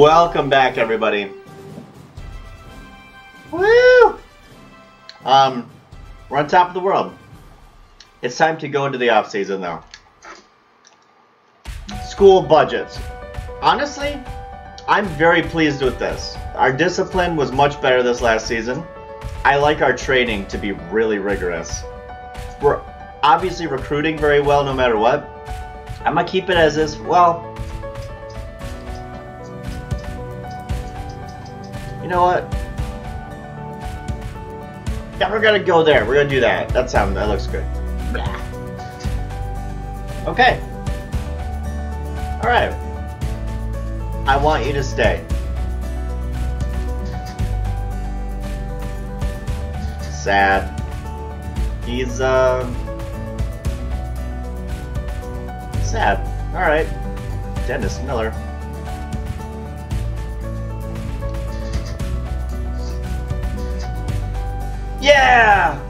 Welcome back, everybody. Woo! Um, we're on top of the world. It's time to go into the off season, though. School budgets. Honestly, I'm very pleased with this. Our discipline was much better this last season. I like our training to be really rigorous. We're obviously recruiting very well no matter what. I'm gonna keep it as is. Well, know what? Yeah, we're gonna go there. We're gonna do that. That sounds. That looks good. Okay. All right. I want you to stay. Sad. He's uh sad. All right. Dennis Miller. Yeah!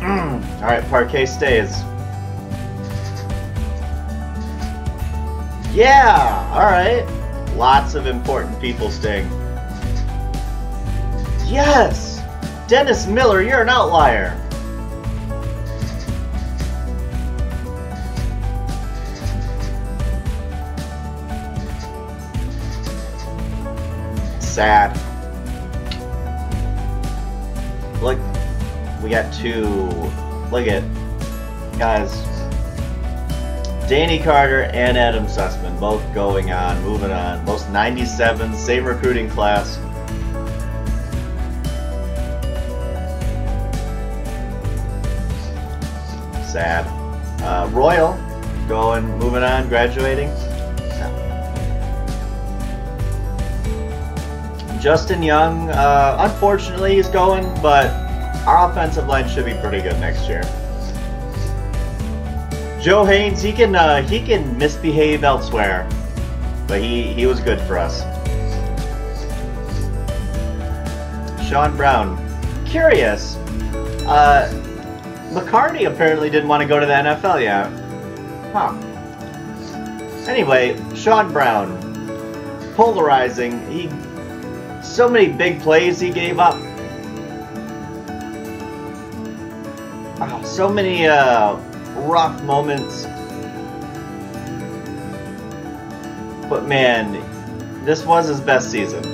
Mm. All right, Parquet stays. Yeah! All right. Lots of important people staying. Yes! Dennis Miller, you're an outlier. Sad. Look, we got two. Look at, guys. Danny Carter and Adam Sussman both going on, moving on. Most 97, same recruiting class. Sad. Uh, Royal going, moving on, graduating. Justin Young, uh, unfortunately, is going, but our offensive line should be pretty good next year. Joe Haynes, he can uh, he can misbehave elsewhere, but he he was good for us. Sean Brown, curious. Uh, McCarty apparently didn't want to go to the NFL yet. Huh. Anyway, Sean Brown, polarizing. He so many big plays he gave up. Oh, so many uh, rough moments. But man, this was his best season.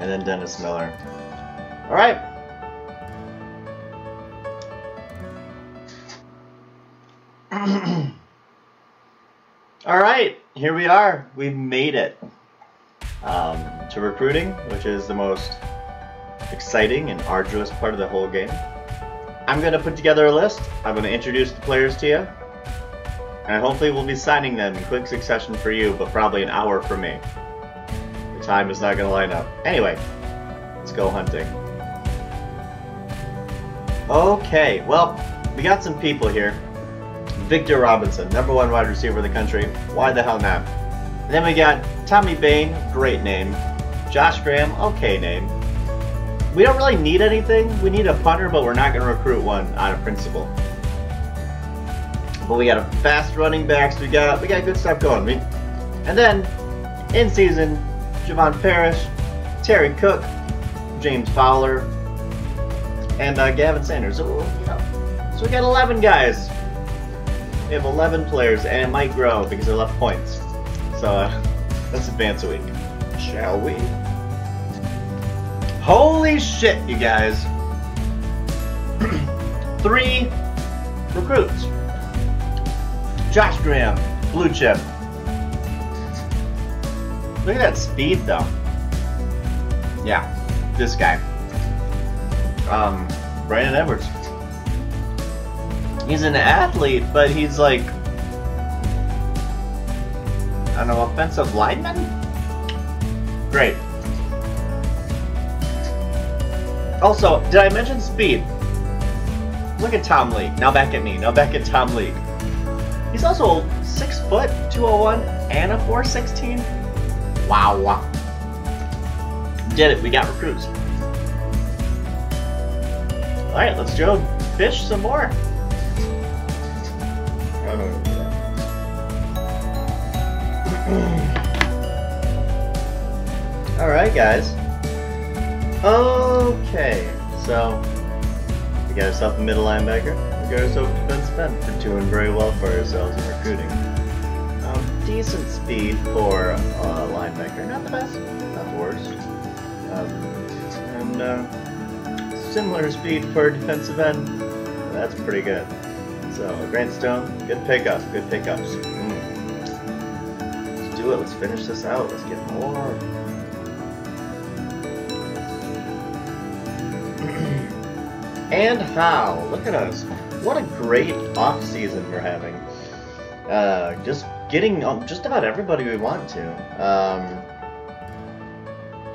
And then Dennis Miller. Alright. Alright, here we are. We've made it um, to recruiting, which is the most exciting and arduous part of the whole game. I'm going to put together a list. I'm going to introduce the players to you. And hopefully we'll be signing them in quick succession for you, but probably an hour for me. The time is not going to line up. Anyway, let's go hunting. Okay, well, we got some people here. Victor Robinson, number one wide receiver in the country. Why the hell not? And then we got Tommy Bain, great name. Josh Graham, okay name. We don't really need anything. We need a punter, but we're not going to recruit one out of principle. But we got a fast running backs. We got we got good stuff going. We, and then in season, Javon Parrish, Terry Cook, James Fowler, and uh, Gavin Sanders. So, you know, so we got 11 guys. We have 11 players, and it might grow because they left points. So uh, let's advance a week, shall we? Holy shit, you guys! Three recruits. Josh Graham, blue chip. Look at that speed, though. Yeah, this guy. Um, Brandon Edwards he's an athlete, but he's like, know, offensive lineman? Great. Also, did I mention speed? Look at Tom Lee. Now back at me. Now back at Tom Lee. He's also 6 foot, 201, and a 416. Wow. Wow. Did it. We got recruits. Alright, let's go fish some more. Alright, guys. Okay, so we got ourselves a middle linebacker. We got ourselves a defensive end. We're doing very well for ourselves in recruiting. Um, decent speed for a uh, linebacker. Not the best, not the worst. Um, and uh, similar speed for a defensive end. That's pretty good. So, Grant Stone, good pickup, good pickups. Mm. Let's do it, let's finish this out, let's get more. and how? Look at us. What a great off season we're having. Uh, just getting um, just about everybody we want to. Um,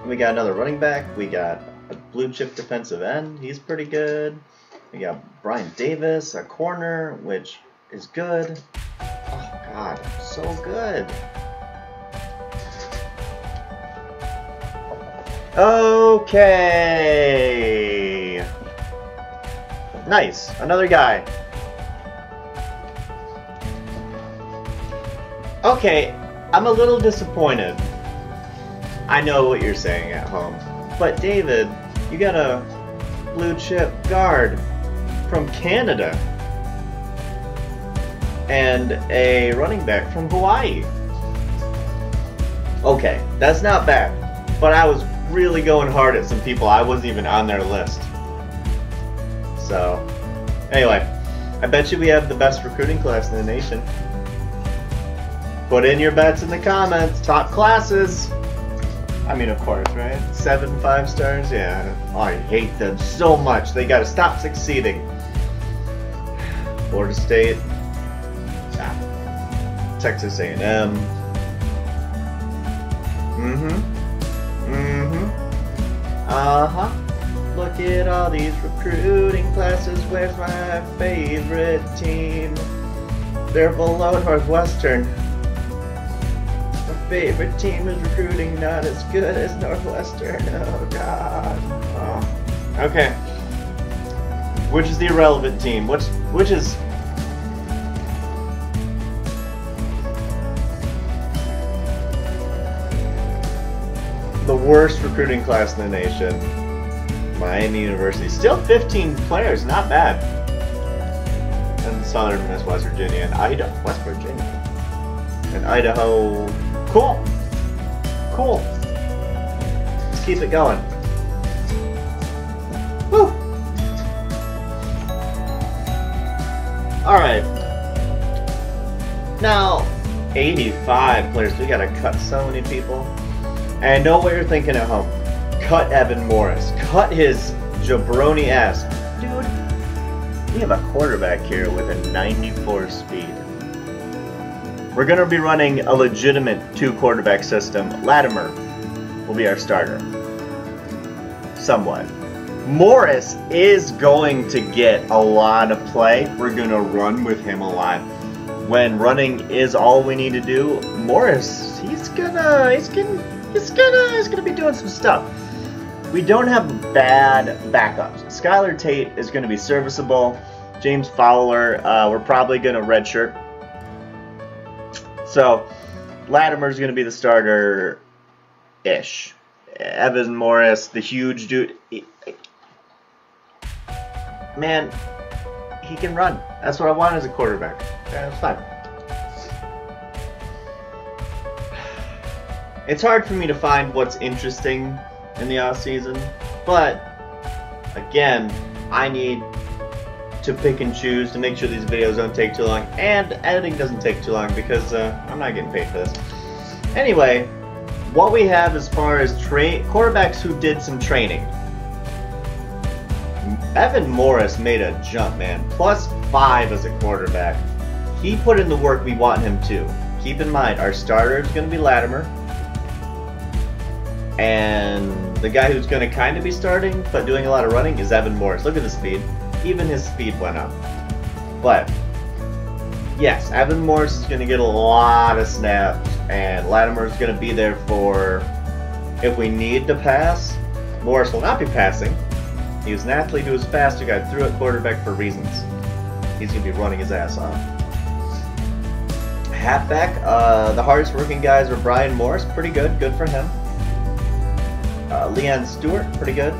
we got another running back. We got a blue chip defensive end. He's pretty good. We got Brian Davis, a corner, which is good. Oh god, so good. Okay. Nice. Another guy. Okay, I'm a little disappointed. I know what you're saying at home. But David, you got a blue chip guard from Canada and a running back from Hawaii. Okay, that's not bad. But I was really going hard at some people I wasn't even on their list. So, anyway, I bet you we have the best recruiting class in the nation. Put in your bets in the comments. Top classes. I mean, of course, right? Seven five stars? Yeah. Oh, I hate them so much. They gotta stop succeeding. Florida State. Ah. Texas A&M. Mm-hmm. Mm-hmm. Uh-huh. Look at all these recruiting classes. Where's my favorite team? They're below Northwestern. My favorite team is recruiting not as good as Northwestern. Oh, God. Oh. Okay. Which is the irrelevant team? Which, which is... worst recruiting class in the nation. Miami University. Still 15 players, not bad. And Southern Miss West Virginia and Idaho. West Virginia. And Idaho. Cool. Cool. Let's keep it going. Woo! Alright. Now, 85 players. We gotta cut so many people. And I know what you're thinking at home. Cut Evan Morris. Cut his jabroni ass. Dude, we have a quarterback here with a 94 speed. We're going to be running a legitimate two quarterback system. Latimer will be our starter. Somewhat. Morris is going to get a lot of play. We're going to run with him a lot. When running is all we need to do, Morris, he's gonna, he's gonna, he's gonna, he's gonna be doing some stuff. We don't have bad backups. Skylar Tate is to be serviceable. James Fowler, uh, we're probably to redshirt. So, Latimer's to be the starter-ish. Evan Morris, the huge dude. Man, he can run. That's what I want as a quarterback. That's fine. It's hard for me to find what's interesting in the off season, but again, I need to pick and choose to make sure these videos don't take too long, and editing doesn't take too long because uh, I'm not getting paid for this. Anyway, what we have as far as quarterbacks who did some training. Evan Morris made a jump, man. Plus five as a quarterback. He put in the work we want him to. Keep in mind, our starter is going to be Latimer. And the guy who's going to kind of be starting, but doing a lot of running, is Evan Morris. Look at the speed. Even his speed went up. But, yes, Evan Morris is going to get a lot of snaps, and Latimer is going to be there for if we need to pass. Morris will not be passing. He was an athlete who was faster, got through at quarterback for reasons. He's going to be running his ass off. halfback, uh, the hardest working guys were Brian Morris, pretty good, good for him. Uh, Leon Stewart, pretty good.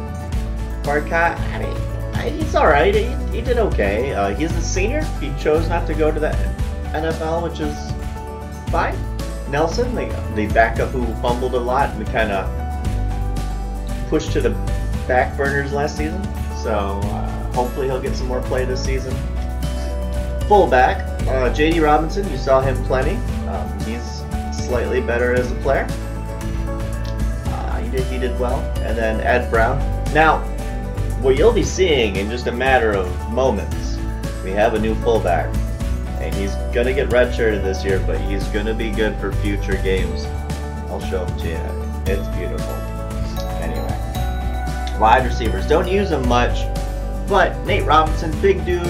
Barcott, I mean, he's all right. He, he did okay. Uh, he's a senior. He chose not to go to the NFL, which is fine. Nelson, the, the backup who fumbled a lot and kind of pushed to the back burners last season. So uh, hopefully he'll get some more play this season. Fullback, uh, J.D. Robinson, you saw him plenty. Um, he's slightly better as a player. Did well. And then Ed Brown. Now, what you'll be seeing in just a matter of moments, we have a new fullback. And he's going to get redshirted this year, but he's going to be good for future games. I'll show him to you. It's beautiful. Anyway, wide receivers. Don't use them much, but Nate Robinson, big dude,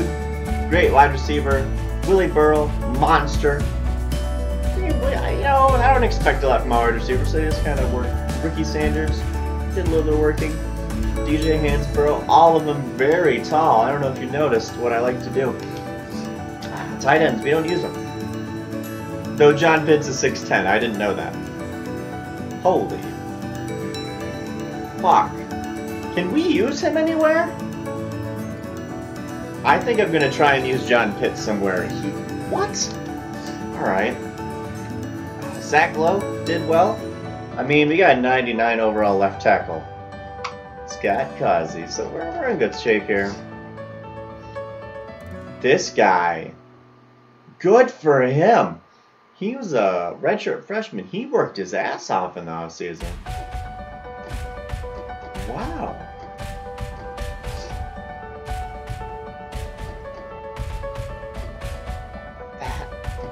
great wide receiver. Willie Burrow, monster. You know, I don't expect a lot from my wide receivers, so they just kind of work. Ricky Sanders did a little bit of working. DJ Hansbrough, all of them very tall. I don't know if you noticed what I like to do. Tight ends, we don't use them. Though John Pitts is 6'10", I didn't know that. Holy. Fuck. Can we use him anywhere? I think I'm gonna try and use John Pitts somewhere. He, what? Alright. Zach Lowe did well. I mean, we got 99 overall left tackle. Scott Causey, so we're, we're in good shape here. This guy. Good for him. He was a redshirt freshman. He worked his ass off in the offseason. Wow.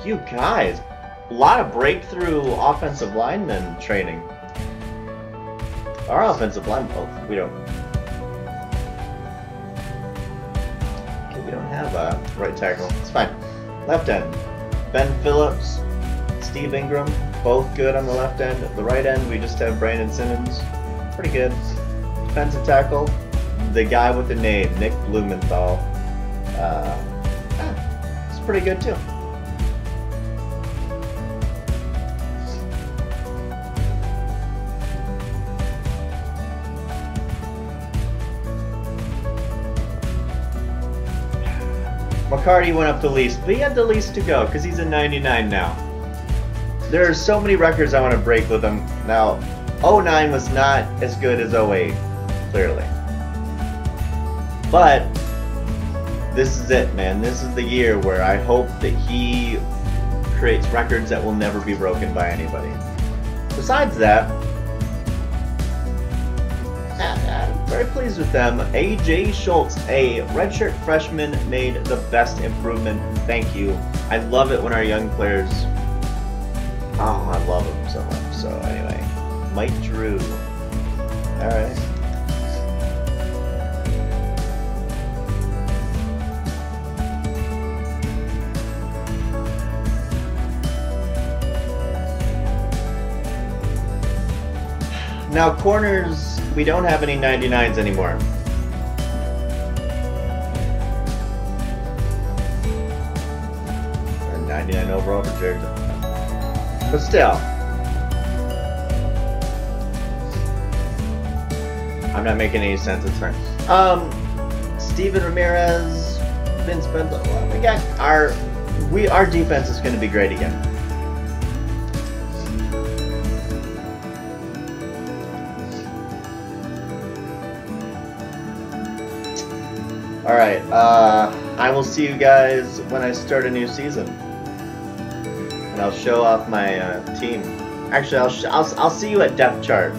You guys, a lot of breakthrough offensive lineman training. Our offensive line, oh, we don't. Okay, we don't have a right tackle. It's fine. Left end, Ben Phillips, Steve Ingram, both good on the left end. The right end, we just have Brandon Simmons, pretty good. Defensive tackle, the guy with the name, Nick Blumenthal. Uh, yeah, it's pretty good too. McCarty went up the least, but he had the least to go because he's a 99 now. There are so many records I want to break with him. Now, 09 was not as good as 08, clearly. But this is it, man. This is the year where I hope that he creates records that will never be broken by anybody. Besides that, very pleased with them. AJ Schultz, a redshirt freshman, made the best improvement. Thank you. I love it when our young players. Oh, I love them so much. So anyway, Mike Drew. All right. Now corners, we don't have any 99s anymore. And 99 overall for. But still. I'm not making any sense, it's fine. Um, Steven Ramirez, Vince Bendler, we got our, we, our defense is going to be great again. Alright, uh, I will see you guys when I start a new season. And I'll show off my uh, team. Actually, I'll, I'll, I'll see you at depth chart.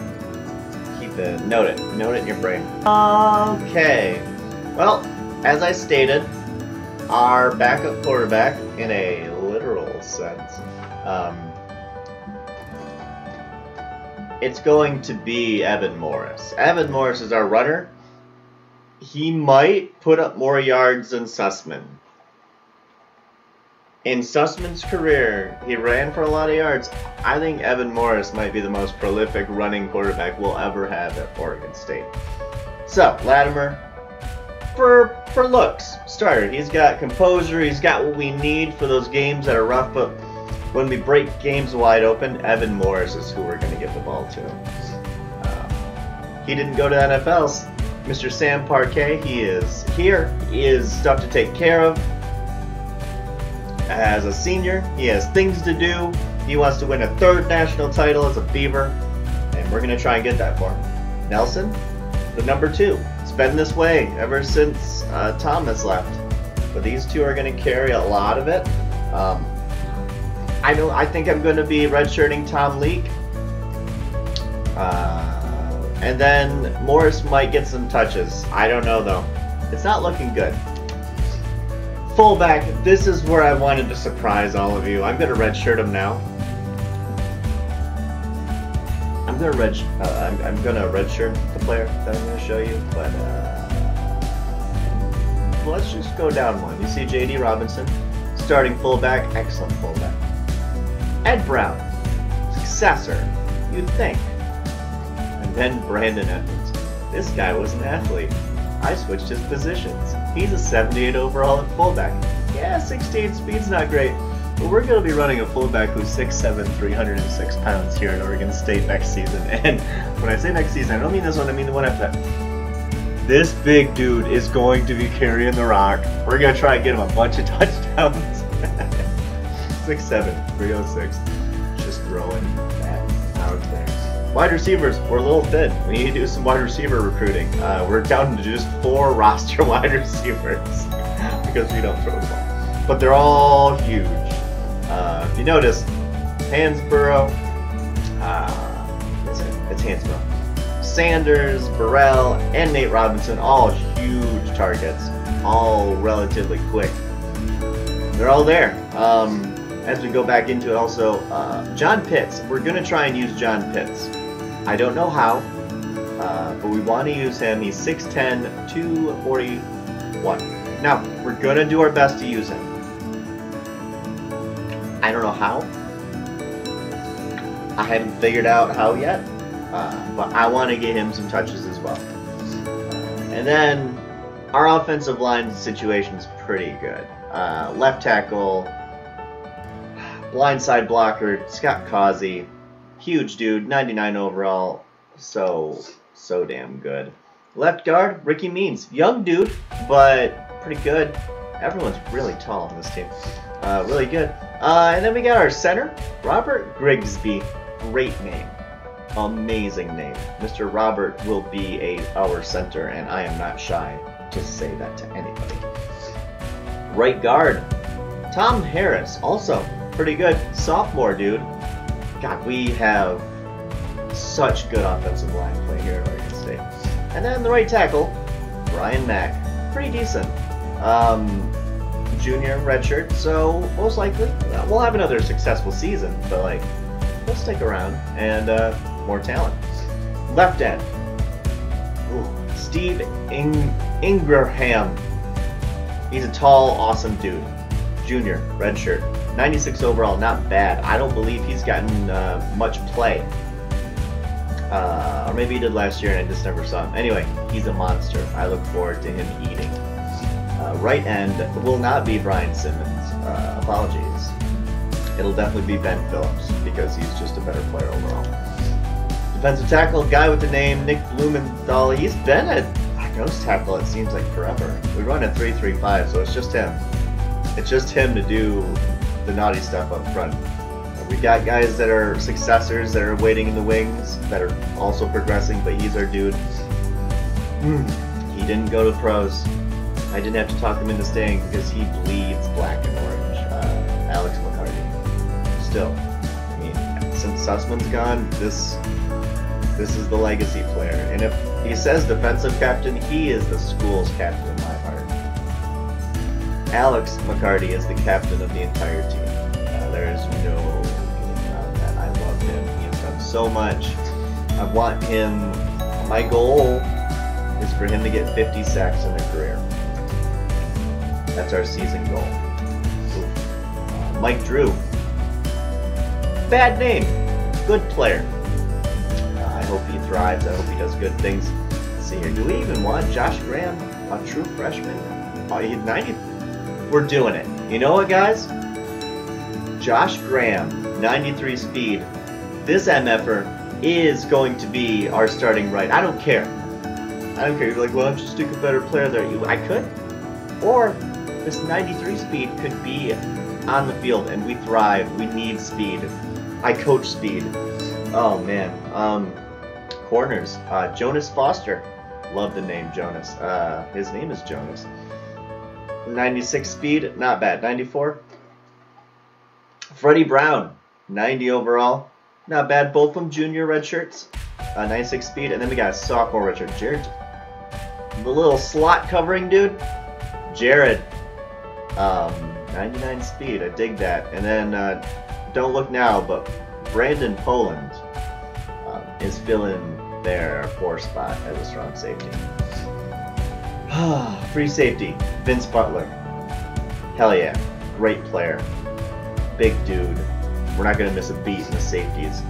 Keep it, note it, note it in your brain. Okay, well, as I stated, our backup quarterback, in a literal sense, um, it's going to be Evan Morris. Evan Morris is our runner he might put up more yards than Sussman. In Sussman's career, he ran for a lot of yards. I think Evan Morris might be the most prolific running quarterback we'll ever have at Oregon State. So, Latimer, for for looks, starter. He's got composure. He's got what we need for those games that are rough. But when we break games wide open, Evan Morris is who we're going to give the ball to. Uh, he didn't go to the NFLs. Mr. Sam Parquet, he is here. He is stuff to take care of. As a senior, he has things to do. He wants to win a third national title as a Beaver, and we're going to try and get that for him. Nelson, the number two. It's been this way ever since uh, Thomas left. But these two are going to carry a lot of it. Um, I know. I think I'm going to be redshirting Tom Leake. Uh, and then Morris might get some touches. I don't know though. It's not looking good. Fullback. This is where I wanted to surprise all of you. I'm going to redshirt him now. I'm going to red. Uh, I'm, I'm going to redshirt the player that I'm going to show you, but. Uh, let's just go down one. You see J.D. Robinson, starting fullback, excellent fullback. Ed Brown, successor, you'd think. Then Brandon Edwards. This guy was an athlete. I switched his positions. He's a 78 overall at fullback. Yeah, 68 speed's not great, but we're going to be running a fullback who's 6'7", 306 pounds here at Oregon State next season. And when I say next season, I don't mean this one, I mean the one after that. This big dude is going to be carrying the rock. We're going to try and get him a bunch of touchdowns. 6'7", 306. Just throwing that out there. Wide receivers, we're a little thin. We need to do some wide receiver recruiting. Uh, we're down to just four roster wide receivers because we don't throw the ball. But they're all huge. Uh, if you notice, Hansborough, uh, it's, it's Hansborough. Sanders, Burrell, and Nate Robinson, all huge targets, all relatively quick. They're all there. Um, as we go back into it also, uh, John Pitts. We're going to try and use John Pitts. I don't know how, uh, but we want to use him. He's 6'10", 241. Now, we're going to do our best to use him. I don't know how. I haven't figured out how yet, uh, but I want to get him some touches as well. And then our offensive line situation is pretty good. Uh, left tackle, blindside blocker, Scott Causey, huge dude, 99 overall, so, so damn good. Left guard, Ricky Means, young dude, but pretty good. Everyone's really tall on this team. Uh, really good. Uh, and then we got our center, Robert Grigsby. Great name. Amazing name. Mr. Robert will be a our center, and I am not shy to say that to anybody. Right guard, Tom Harris, also pretty good. Sophomore, dude. God, we have such good offensive line play here at Oregon State. And then the right tackle, Brian Mack. Pretty decent. Um, junior redshirt, so most likely uh, we'll have another successful season, but like, we'll stick around and uh, more talent. Left end. Ooh, Steve Ing- Ingraham. He's a tall, awesome dude. Junior, redshirt. 96 overall, not bad. I don't believe he's gotten uh, much play. Uh, or maybe he did last year and I just never saw him. Anyway, he's a monster. I look forward to him eating. Uh, right end will not be Brian Simmons. Uh, apologies. It'll definitely be Ben Phillips because he's just a better player overall. Defensive tackle, guy with the name Nick Blumenthal. He's been a nose tackle, it seems like forever. We run a 3-3-5, so it's just him. It's just him to do the naughty stuff up front. We got guys that are successors that are waiting in the wings that are also progressing, but he's our dude. he didn't go to pros. I didn't have to talk him into staying because he bleeds black and orange. Uh, Alex McCarty. Still, I mean, since Sussman's gone, this this is the legacy player. And if he says defensive captain, he is the school's captain. Alex McCarty is the captain of the entire team. Uh, there is no around that. I love him. He has done so much. I want him. My goal is for him to get 50 sacks in a career. That's our season goal. Uh, Mike Drew. Bad name. Good player. Uh, I hope he thrives. I hope he does good things. Let's see here. Do we even want Josh Graham, a true freshman? Oh, he's 90 we're doing it. You know what, guys? Josh Graham, 93 speed. This MFer is going to be our starting right. I don't care. I don't care. You're like, well, I'm just a better player there. You, I could. Or this 93 speed could be on the field, and we thrive. We need speed. I coach speed. Oh man. Um, corners. Uh, Jonas Foster. Love the name Jonas. Uh, his name is Jonas. 96 speed, not bad. 94. Freddie Brown, 90 overall, not bad. Both of them junior red shirts. Uh, 96 speed, and then we got sophomore shirt. Jared, the little slot covering dude. Jared, um, 99 speed. I dig that. And then uh, don't look now, but Brandon Poland um, is filling their four spot as a strong safety. Free safety, Vince Butler. Hell yeah, great player. Big dude. We're not going to miss a beat in the safeties.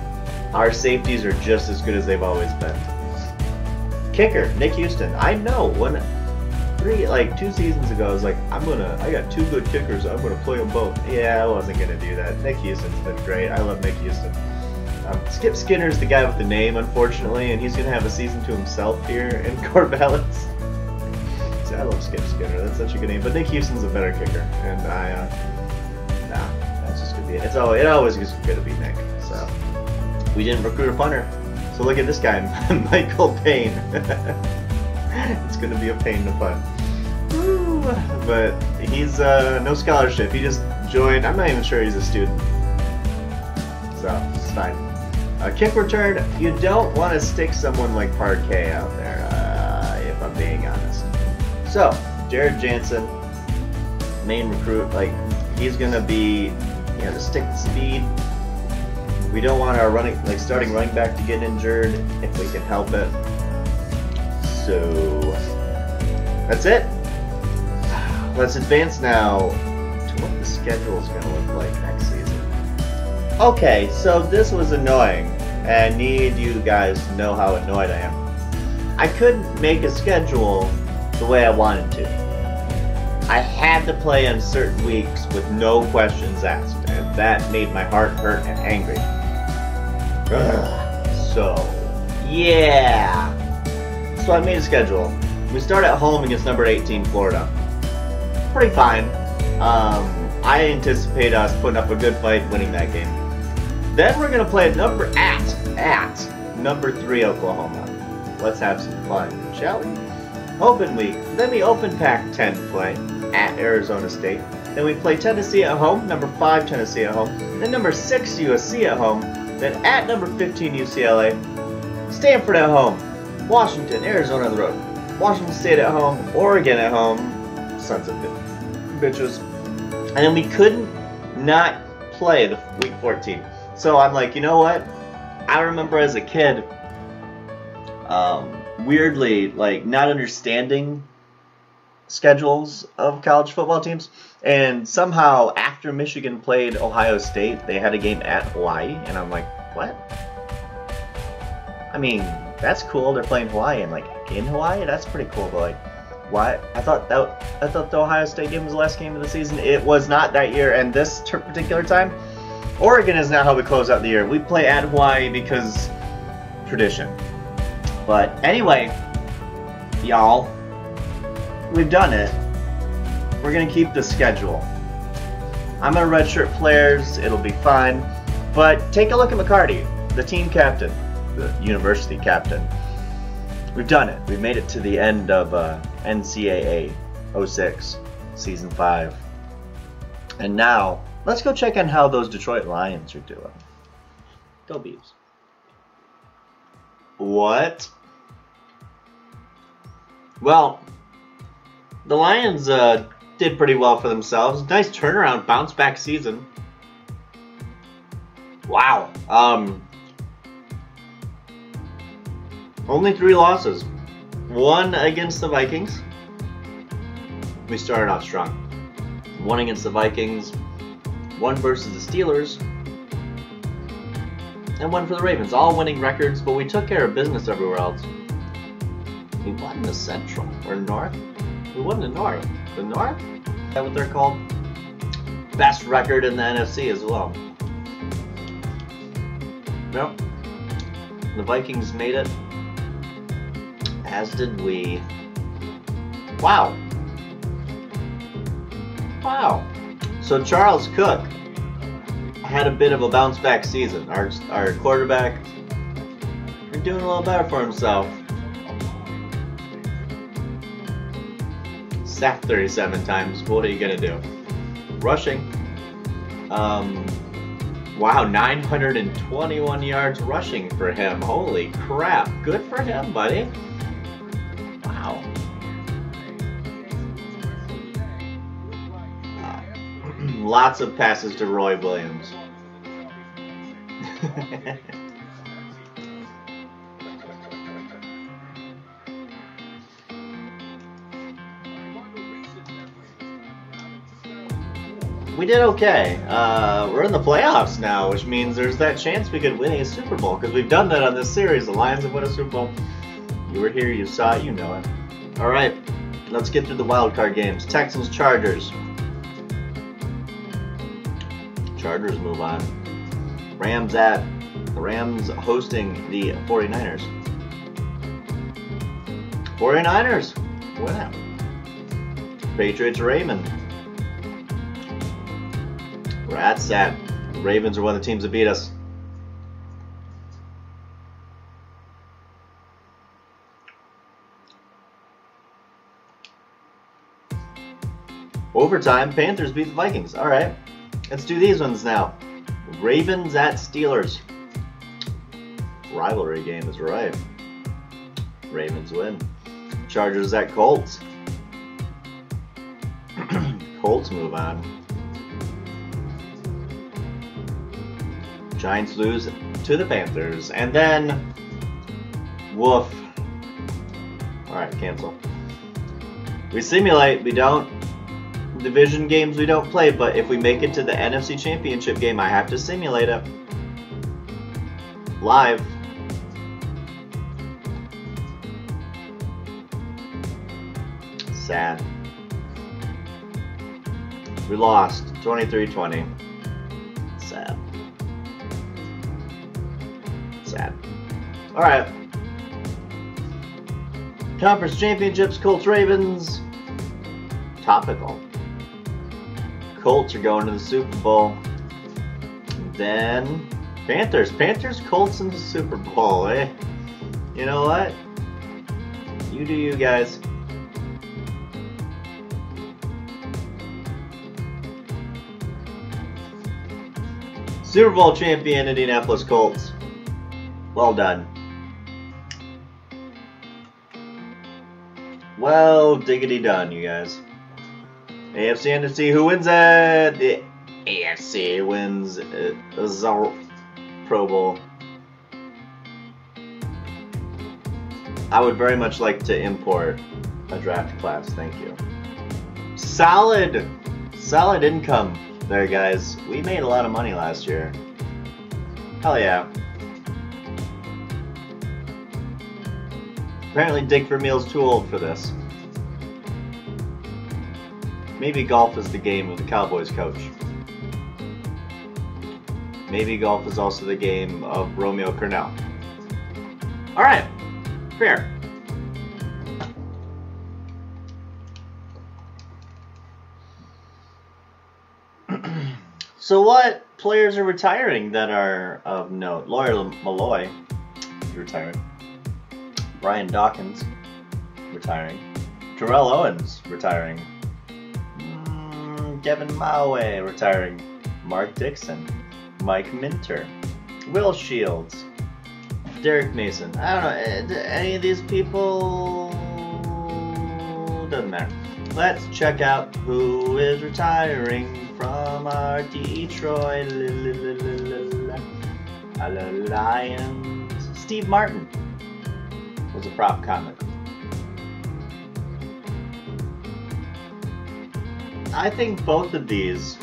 Our safeties are just as good as they've always been. Kicker, Nick Houston. I know when three like two seasons ago I was like, I'm gonna I got two good kickers, I'm gonna play them both. Yeah, I wasn't gonna do that. Nick Houston's been great. I love Nick Houston. Um, Skip Skinner's the guy with the name, unfortunately, and he's gonna have a season to himself here in Corvallis. I love Skip Skinner. That's such a good name. But Nick Houston's a better kicker, and I, uh, nah, that's just gonna be it. It's all it always is gonna be Nick. So we didn't recruit a punter. So look at this guy, Michael Payne. it's gonna be a pain to punt. But he's uh, no scholarship. He just joined. I'm not even sure he's a student. So it's fine. A kick return, you don't want to stick someone like Parquet out there, So, Jared Jansen, main recruit, like, he's to be, you know, to stick the speed. We don't want our running, like, starting running back to get injured if we can help it. So, that's it. Let's advance now to what the schedule is to look like next season. Okay, so this was annoying, and I need you guys to know how annoyed I am. I couldn't make a schedule the way I wanted to. I had to play on certain weeks with no questions asked, and that made my heart hurt and angry. Ugh. So, yeah. So I made a schedule. We start at home against number 18, Florida. Pretty fine. Um, I anticipate us putting up a good fight, winning that game. Then we're gonna play at number at at number three Oklahoma. Let's have some fun, shall we? Open week. Then we open Pac-10 play at Arizona State. Then we play Tennessee at home, number five Tennessee at home. Then number six USC at home. Then at number 15 UCLA. Stanford at home. Washington, Arizona on the road. Washington State at home. Oregon at home. Sons of bitches. And then we couldn't not play the week 14. So I'm like, you know what? I remember as a kid, um, weirdly, like not understanding schedules of college football teams. And somehow, after Michigan played Ohio State, they had a game at Hawaii, and I'm like, what? I mean, that's cool. They're playing Hawaii, and like in Hawaii, that's pretty cool. But like, why? I thought that I thought the Ohio State game was the last game of the season. It was not that year, and this particular time Oregon is now how we close out the year. We play at Hawaii because tradition. But anyway, y'all, we've done it. We're gonna keep the schedule. I'm gonna redshirt players. It'll be fine. But take a look at McCarty, the team captain, the university captain. We've done it. We've made it to the end of uh, NCAA 06, season five, and now Let's go check on how those Detroit Lions are doing. Go Beavs. What? Well, the Lions uh, did pretty well for themselves. Nice turnaround, bounce back season. Wow. Um, only three losses. One against the Vikings. We started off strong. One against the Vikings, one versus the Steelers, and one for the Ravens. All winning records, but we took care of business everywhere else. We won the Central or North. We won the North. The North? Is that what they're called? best record in the NFC as well. Nope. The Vikings made it. As did we. Wow. Wow. So Charles Cook had a bit of a bounce back season. Our our quarterback doing a little better for himself. Sacked 37 times. What are you gonna do? Rushing. Um, wow, 921 yards rushing for him. Holy crap! Good for him, buddy. Wow. Lots of passes to Roy Williams. we did okay. Uh, we're in the playoffs now, which means there's that chance we could win a Super Bowl because we've done that on this series. The Lions have won a Super Bowl. You were here, you saw it, you know it. All right, let's get through the wild card games. Texans, Chargers. Chargers move on. Rams at the Rams hosting the 49ers. 49ers win it. Patriots, Ravens. That's sad. The Ravens are one of the teams that beat us. Overtime, Panthers beat the Vikings. All right, let's do these ones now. Ravens at Steelers. Rivalry game is right. Ravens win. Chargers at Colts. Colts move on. Giants lose to the Panthers. And then, woof. Alright, cancel. We simulate, we don't. Division games we don't play, but if we make it to the NFC Championship game, I have to simulate it. Live. Sad. We lost 23 20. Sad. Sad. Alright. Conference Championships, Colts Ravens. Topical. Colts are going to the Super Bowl. Then Panthers. Panthers, Colts in the Super Bowl, eh? You know what? You do you guys. Super Bowl champion Indianapolis Colts. Well done. Well, diggity done, you guys. AFC NFC, who wins it? The AFC wins it. The Pro Bowl. I would very much like to import a draft class, thank you. Solid, solid income there, guys. We made a lot of money last year. Hell yeah. Apparently Dick Vermeil's too old for this. Maybe golf is the game of the Cowboys coach. Maybe golf is also the game of Romeo Crennel. Alright, fair. so what players are retiring that are of note? Lawyer Milloy is retiring. Brian Dawkins retiring. Terrell Owens retiring. Mm, Devin Maue retiring. Mark Dixon. Mike Minter. Will Shields. Derrick Mason. I don't know. Eh, any of these people. Doesn't matter. Let's check out who is retiring from our Detroit Lions. Steve Martin was a prop comic. I think both of these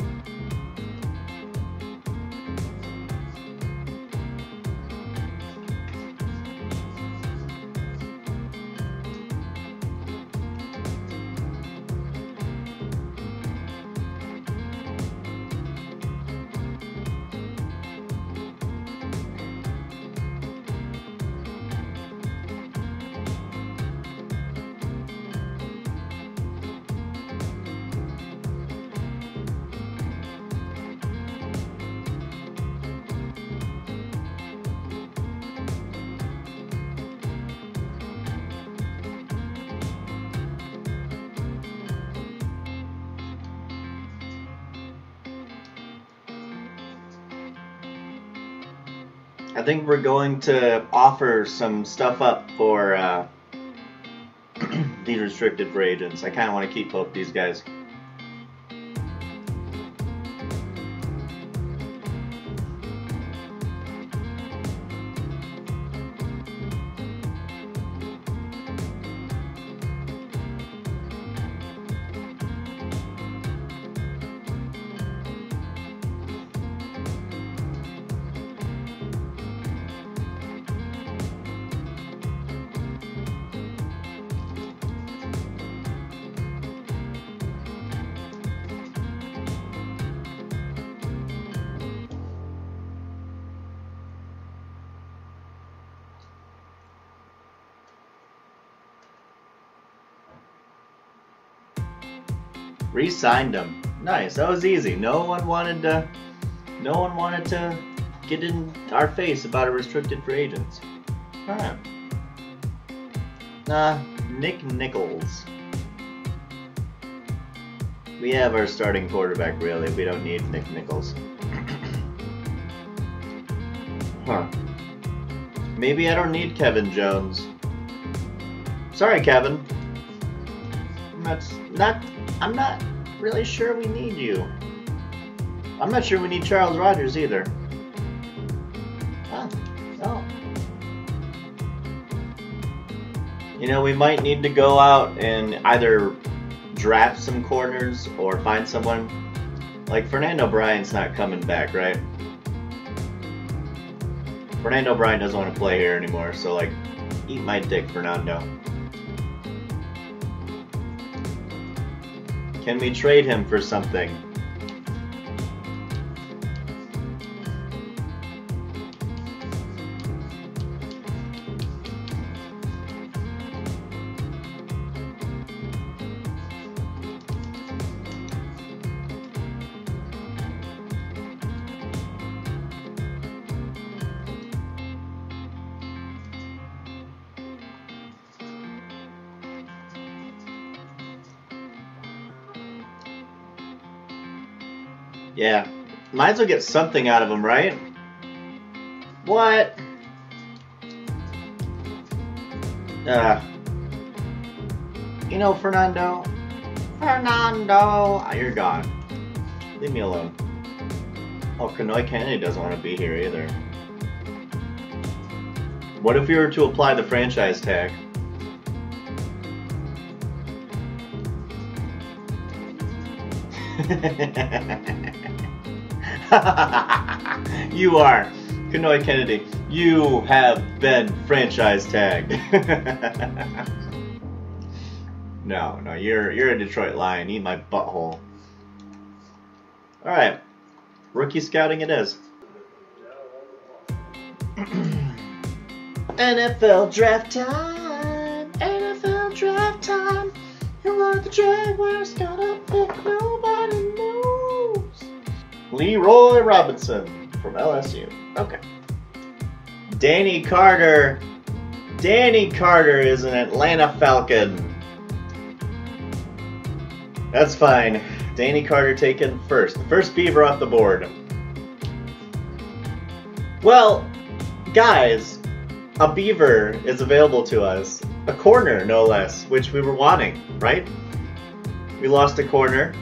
think we're going to offer some stuff up for uh, these restricted free agents. I kind of want to keep up these guys. Re-signed him. Nice. That was easy. No one wanted to. No one wanted to get in our face about a restricted free agent. All right. Uh, Nick Nichols. We have our starting quarterback, really. We don't need Nick Nichols. huh. Maybe I don't need Kevin Jones. Sorry, Kevin. That's not. I'm not really sure we need you. I'm not sure we need Charles Rogers either. Ah, oh. You know, we might need to go out and either draft some corners or find someone. Like Fernando Bryant's not coming back, right? Fernando Bryant doesn't want to play here anymore, so like, eat my dick, Fernando. Can we trade him for something? Might as well get something out of him, right? What? Uh, you know, Fernando? Fernando! Oh, you're gone. Leave me alone. Oh, Kenoy Kennedy doesn't want to be here either. What if we were to apply the franchise tag? you are. Kenoy Kennedy, you have been franchise tagged. no, no, you're you're a Detroit Lion. Eat my butthole. Alright. Rookie scouting it is. NFL draft time! NFL draft time! You are the Jaguars, gotta pick. Leroy Robinson from LSU. Okay. Danny Carter. Danny Carter is an Atlanta Falcon. That's fine. Danny Carter taken first. The first Beaver off the board. Well, guys, a Beaver is available to us. A corner, no less, which we were wanting, right? We lost a corner,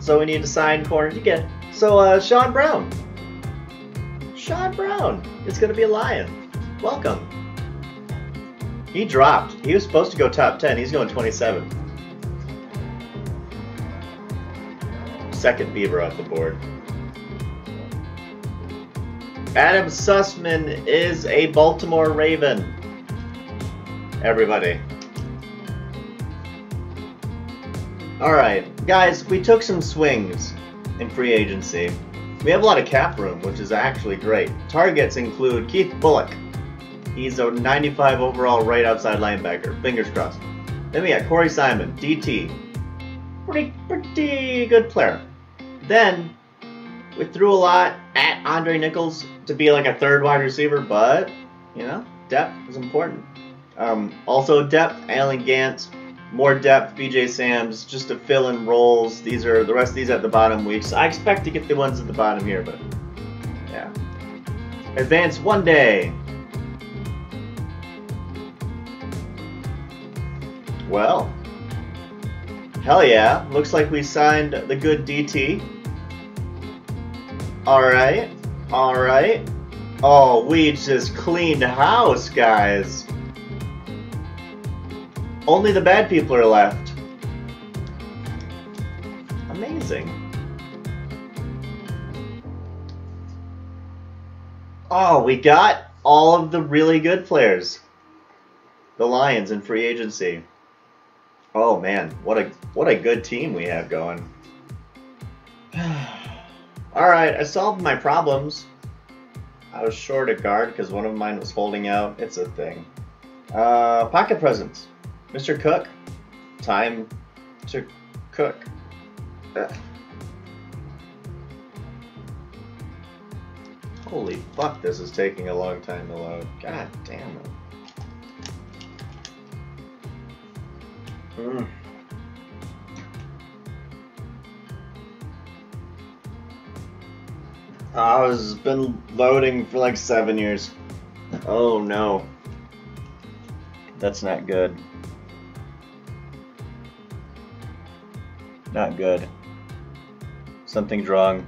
so we need to sign corners again. So, uh, Sean Brown. Sean Brown is going to be a Lion. Welcome. He dropped. He was supposed to go top 10. He's going 27. Second Beaver off the board. Adam Sussman is a Baltimore Raven. Everybody. Alright, guys, we took some swings in free agency. We have a lot of cap room, which is actually great. Targets include Keith Bulluck. He's a 95 overall right outside linebacker. Fingers crossed. Then we got Corey Simon, DT. Pretty, pretty good player. Then we threw a lot at Andre Nichols to be like a third wide receiver, but you know, depth is important. Um, also depth, Allen Gant, more depth, BJ Sams, just to fill in roles. These are the rest of these at the bottom weeks. I expect to get the ones at the bottom here, but yeah. Advance one day. Well, hell yeah. Looks like we signed the good DT. Alright, alright. Oh, we just cleaned house, guys. Only the bad people are left. Amazing. Oh, we got all of the really good players. The Lions in free agency. Oh man, what a what a good team we have going. all right, I solved my problems. I was short a guard because one of mine was holding out. It's a thing. Uh, pocket presence. Mr. Cook. Time to cook. Ugh. Holy fuck, this is taking a long time to load. God damn it. Mm. I was been loading for like seven years. Oh no. That's not good. Not good. Something's wrong.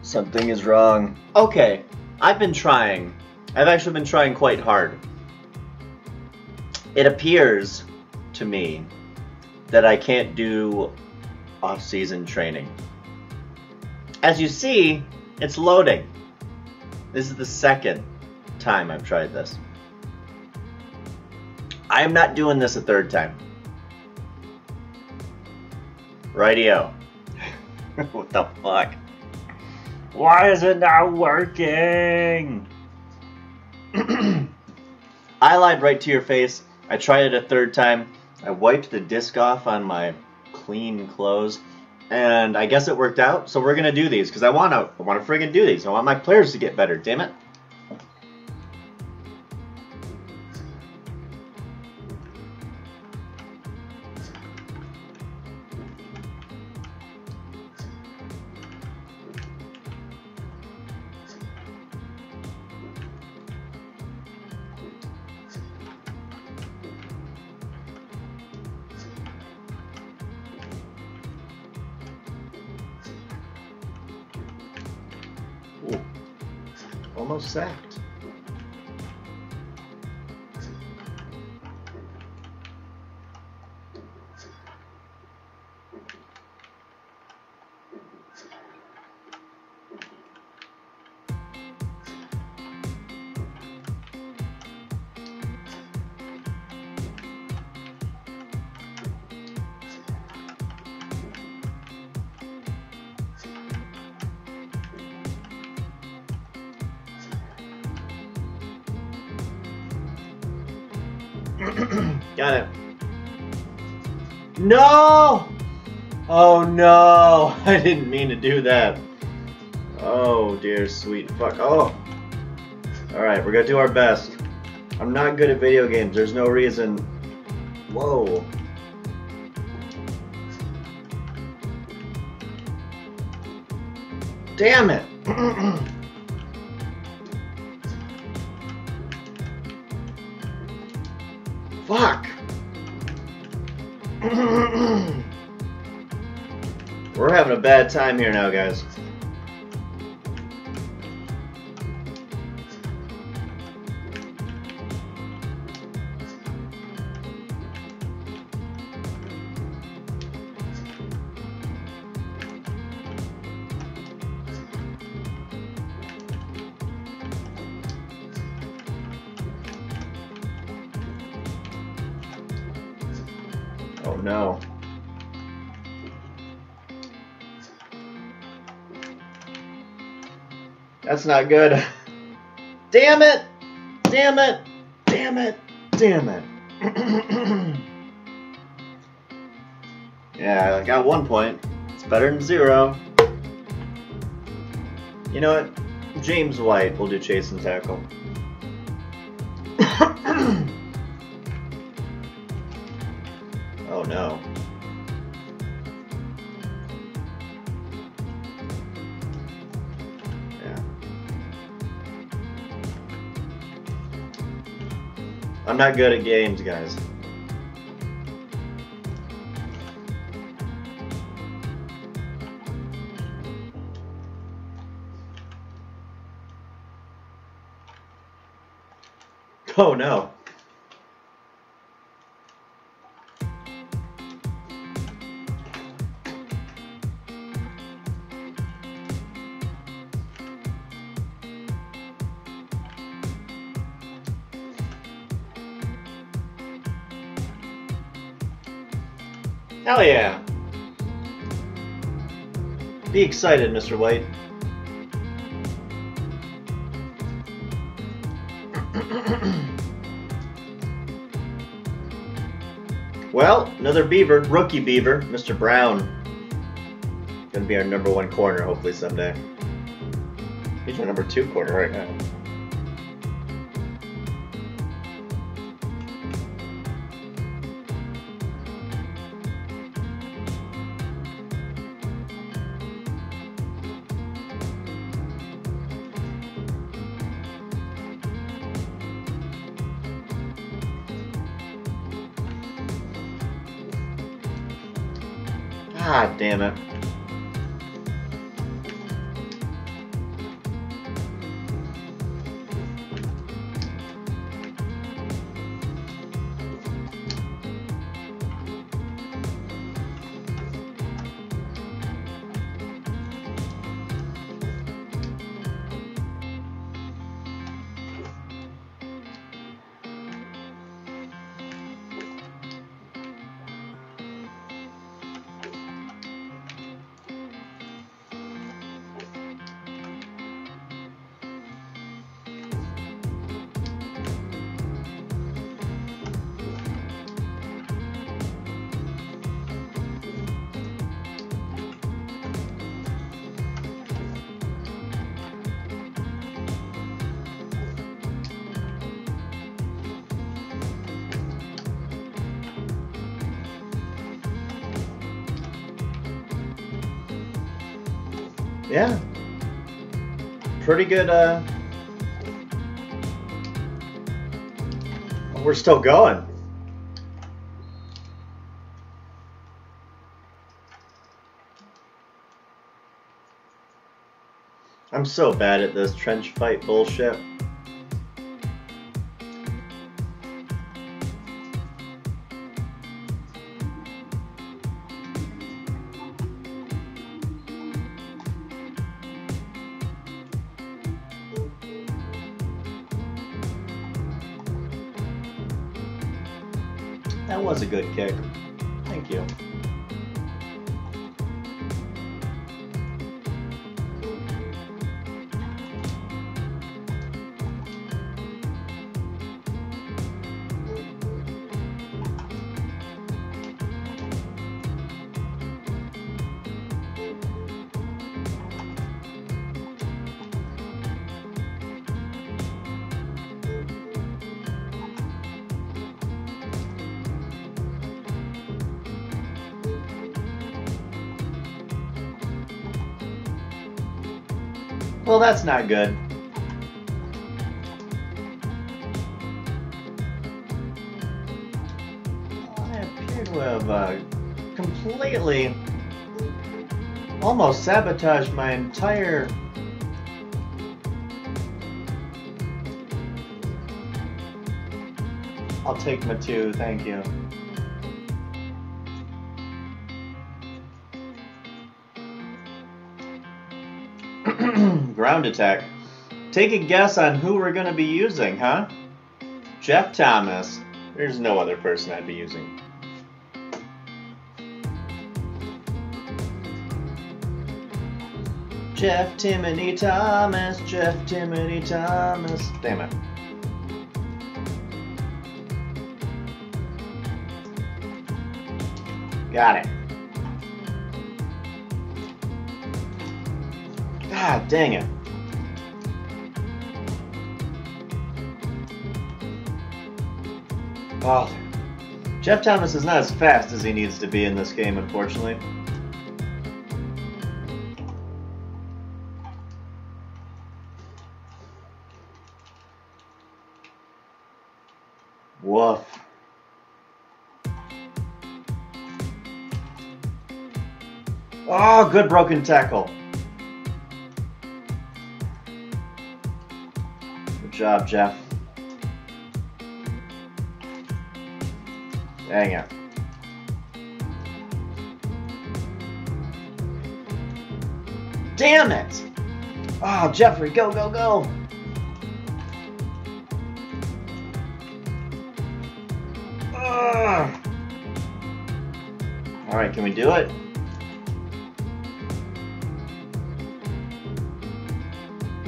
Something is wrong. Okay, I've been trying. I've actually been trying quite hard. It appears to me that I can't do off-season training. As you see, it's loading. This is the second time I've tried this. I am not doing this a third time. Rightio. what the fuck? Why is it not working? I lied right to your face. I tried it a third time. I wiped the disc off on my clean clothes, and I guess it worked out. So we're gonna do these because I wanna, I wanna friggin' do these. I want my players to get better. Damn it. Got it. No! Oh no! I didn't mean to do that. Oh dear sweet fuck. Oh! Alright, we're gonna do our best. I'm not good at video games. There's no reason. Whoa. Damn it! time here now, guys. That's not good. Damn it! Damn it! Damn it! Damn it! yeah, I got one point. It's better than zero. You know what? James White will do chase and tackle. oh no. I'm not good at games, guys. Oh no. Excited, Mr. White. well, another Beaver, rookie Beaver, Mr. Brown. Gonna be our number one corner, hopefully someday. He's our number two corner right now. God damn it. Pretty good, uh... We're still going. I'm so bad at this trench fight bullshit. That was a good kick. Thank you. That's not good. I appear to have uh, completely almost sabotaged my entire I'll take my two, thank you. Ground attack. Take a guess on who we're going to be using, huh? Jeff Thomas. There's no other person I'd be using. Jeff Timothy Thomas, Jeff Timothy Thomas. Damn it. Got it. God dang it. Oh. Jeff Thomas is not as fast as he needs to be in this game, unfortunately. Woof. Oh, good broken tackle. Good job, Jeff. Dang it. Damn it! Oh, Jeffrey, go, go, go! Ugh. All right, can we do it?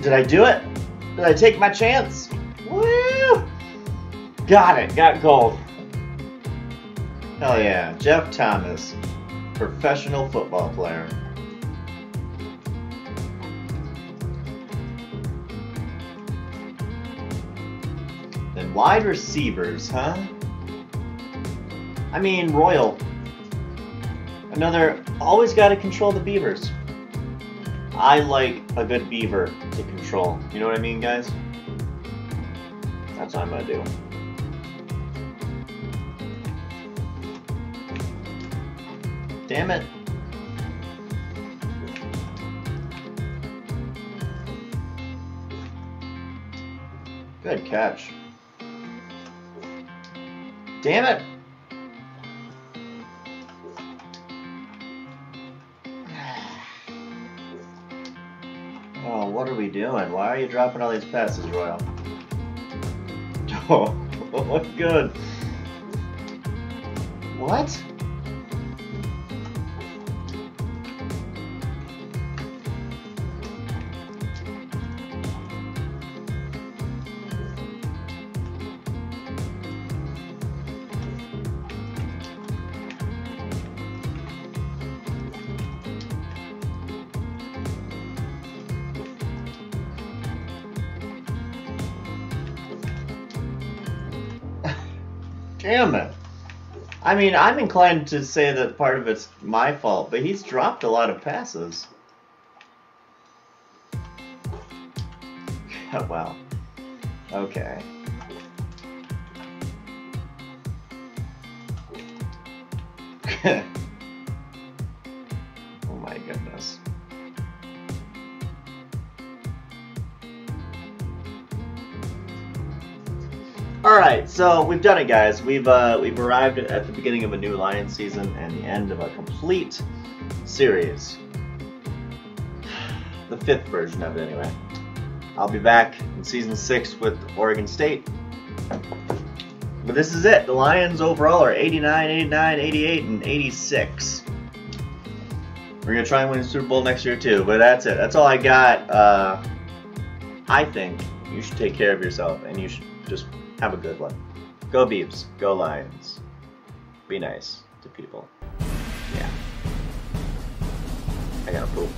Did I do it? Did I take my chance? Woo! Got it, got gold. Hell yeah, Jeff Thomas, professional football player. Then wide receivers, huh? I mean, Royal. Another, always got to control the beavers. I like a good beaver to control. You know what I mean, guys? That's what I'm to do. Damn it. Good catch. Damn it. Oh, what are we doing? Why are you dropping all these passes, Royal? Oh, good. What? I mean, I'm inclined to say that part of it's my fault, but he's dropped a lot of passes. Oh, wow. Okay. All right, so we've done it, guys. We've uh, we've arrived at the beginning of a new Lion season and the end of a complete series. The fifth version of it, anyway. I'll be back in season six with Oregon State. But this is it. The Lions overall are 89, 89, 88, and 86. We're gonna try and win the Super Bowl next year too. But that's it. That's all I got. Uh, I think you should take care of yourself and you should just have a good one. Go Beeps. Go Lions. Be nice to people. Yeah. I gotta poop.